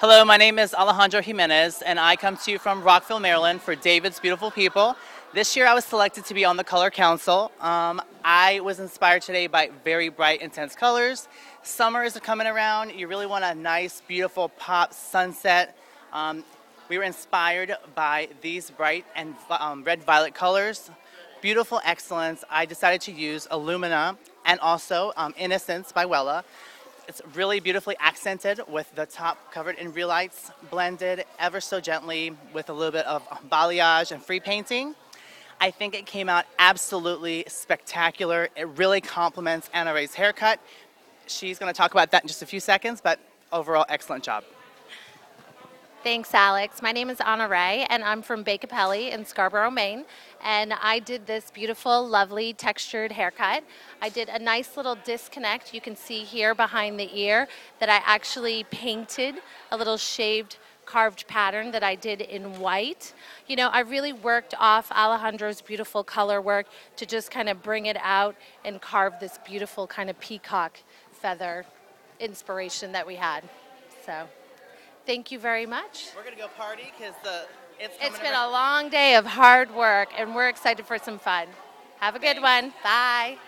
Hello, my name is Alejandro Jimenez, and I come to you from Rockville, Maryland for David's Beautiful People. This year I was selected to be on the Color Council. Um, I was inspired today by very bright, intense colors. Summer is coming around. You really want a nice, beautiful pop sunset. Um, we were inspired by these bright and um, red violet colors. Beautiful excellence. I decided to use Illumina and also um, Innocence by Wella. It's really beautifully accented with the top covered in real lights, blended ever so gently with a little bit of balayage and free painting. I think it came out absolutely spectacular. It really complements Ana Ray's haircut. She's going to talk about that in just a few seconds, but overall, excellent job. Thanks, Alex. My name is Ana Ray, and I'm from Baikapelli in Scarborough, Maine. And I did this beautiful, lovely, textured haircut. I did a nice little disconnect. You can see here behind the ear that I actually painted a little shaved carved pattern that I did in white. You know, I really worked off Alejandro's beautiful color work to just kind of bring it out and carve this beautiful kind of peacock feather inspiration that we had. So, thank you very much. We're going to go party because the it's It's been a long day of hard work and we're excited for some fun. Have a good one. Bye.